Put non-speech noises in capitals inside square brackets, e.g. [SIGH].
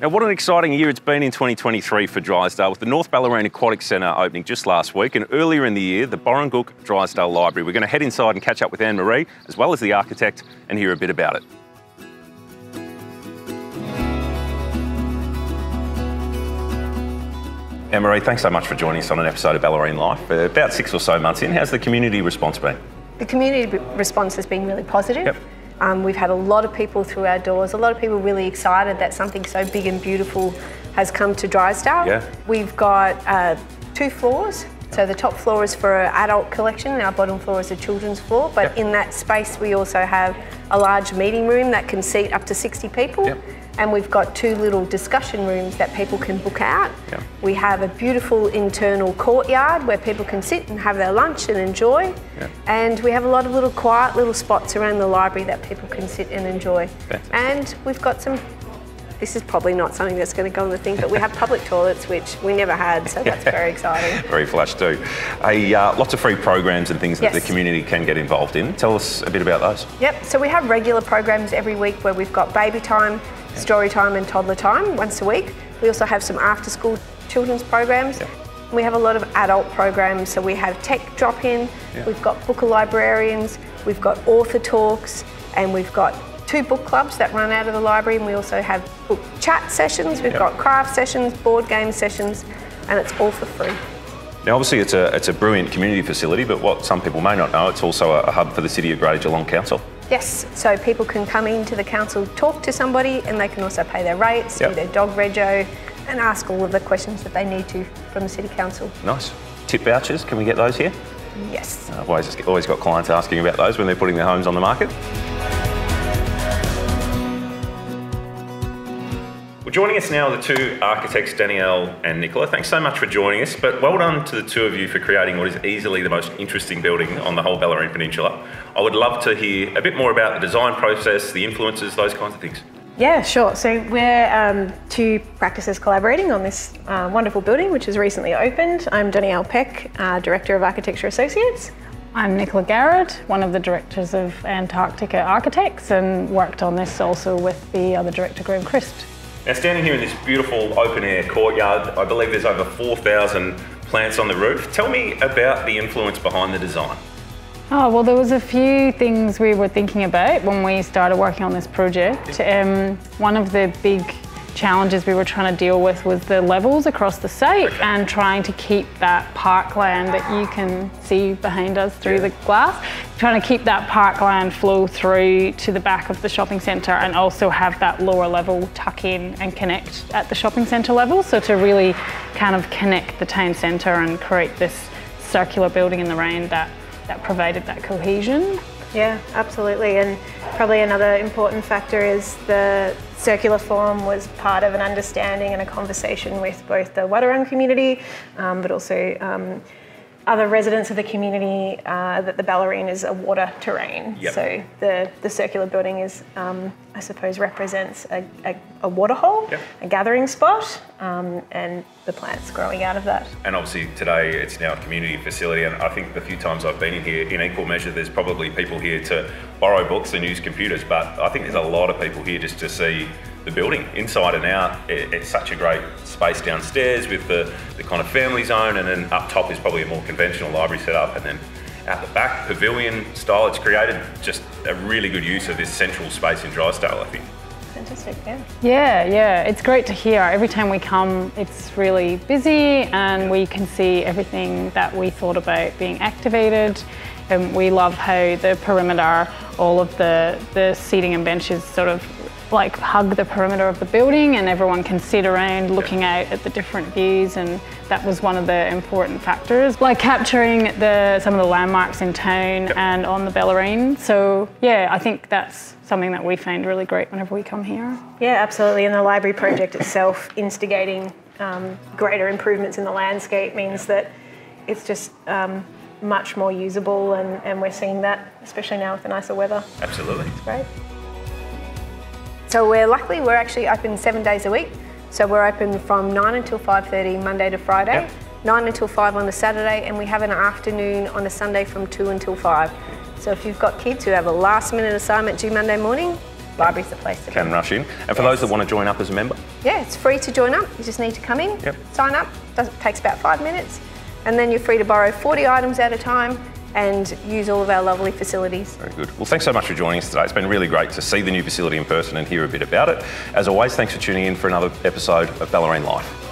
Now, what an exciting year it's been in 2023 for Drysdale, with the North Bellarine Aquatic Centre opening just last week, and earlier in the year, the Boronggook Drysdale Library. We're going to head inside and catch up with Anne Marie, as well as the architect, and hear a bit about it. Anne Marie, thanks so much for joining us on an episode of Bellarine Life. Uh, about six or so months in, how's the community response been? The community response has been really positive. Yep. Um, we've had a lot of people through our doors, a lot of people really excited that something so big and beautiful has come to Drysdale. Yeah. We've got uh, two floors. So the top floor is for our adult collection and our bottom floor is a children's floor. But Yep. in that space we also have a large meeting room that can seat up to 60 people. Yep. And we've got two little discussion rooms that people can book out. Yep. We have a beautiful internal courtyard where people can sit and have their lunch and enjoy. And we have a lot of little quiet little spots around the library that people can sit and enjoy. Fantastic. And we've got some, this is probably not something that's going to go on the thing, but we have public toilets, which we never had, so that's very exciting. [LAUGHS] Very flash too. A, uh, lots of free programs and things that the community can get involved in. Tell us a bit about those. Yep, so we have regular programs every week where we've got baby time, story time, and toddler time once a week. We also have some after school children's programs. Yep. We have a lot of adult programs, so we have tech drop in, Yeah. we've got booker librarians, we've got author talks, and we've got two book clubs that run out of the library, and we also have book chat sessions, we've Yep. got craft sessions, board game sessions, and it's all for free. Now, obviously, it's a, it's a brilliant community facility, but what some people may not know, it's also a, a hub for the City of Greater Geelong Council. Yes, so people can come into the council, talk to somebody, and they can also pay their rates, Yep. do their dog rego, and ask all of the questions that they need to from the city council. Nice. Tip vouchers, can we get those here? Yes. I've always, always got clients asking about those when they're putting their homes on the market. Well, joining us now are the two architects, Danielle and Nicola. Thanks so much for joining us, but well done to the two of you for creating what is easily the most interesting building on the whole Bellarine Peninsula. I would love to hear a bit more about the design process, the influences, those kinds of things. Yeah, sure. So we're um, two practices collaborating on this uh, wonderful building, which has recently opened. I'm Danielle Peck, uh, Director of Architecture Associates. I'm Nicola Garrett, one of the directors of Antarctica Architects, and worked on this also with the other director, Graham Crist. Now, standing here in this beautiful open air courtyard, I believe there's over 4,000 plants on the roof. Tell me about the influence behind the design. Oh, well, there was a few things we were thinking about when we started working on this project. Um, one of the big challenges we were trying to deal with was the levels across the site and trying to keep that parkland that you can see behind us through the glass, trying to keep that parkland flow through to the back of the shopping centre and also have that lower level tuck in and connect at the shopping centre level. So to really kind of connect the town centre and create this circular building in the rain that that provided that cohesion. Yeah, absolutely. And probably another important factor is the circular form was part of an understanding and a conversation with both the Wadawurrung community, um, but also um, other residents of the community uh, that the Bellarine is a water terrain. Yep. So the, the circular building is, um, I suppose, represents a, a, a water hole, Yep. a gathering spot, um, and the plants growing out of that. And obviously, today it's now a community facility, and I think the few times I've been in here, in equal measure, there's probably people here to borrow books and use computers, but I think there's a lot of people here just to see the building inside and out. It, it's such a great space downstairs with the, the kind of family zone, and then up top is probably a more conventional library setup, and then out the back, pavilion style. It's created just a really good use of this central space in Drysdale, I think. Fantastic, yeah. Yeah, yeah, it's great to hear. Every time we come, it's really busy and we can see everything that we thought about being activated. And we love how the perimeter, all of the, the seating and benches sort of like hug the perimeter of the building and everyone can sit around looking out at the different views and that was one of the important factors like capturing the some of the landmarks in town and on the Bellarine so yeah I think that's something that we find really great whenever we come here Yeah, absolutely. And the library project itself instigating um, greater improvements in the landscape means that it's just um, much more usable, and, and we're seeing that, especially now with the nicer weather. Absolutely. It's great. So we're luckily we're actually open seven days a week. So we're open from nine until five thirty Monday to Friday, Yep. nine until five on a Saturday, and we have an afternoon on a Sunday from two until five. So if you've got kids who have a last minute assignment due Monday morning, library's the place to be. Can rush in. And for Yes. those that want to join up as a member, Yeah, it's free to join up. You just need to come in, Yep. sign up. Does, takes about five minutes, and then you're free to borrow 40 items at a time and use all of our lovely facilities. very good. Well, thanks so much for joining us today. It's been really great to see the new facility in person and hear a bit about it. As always, thanks for tuning in for another episode of Bellarine Life.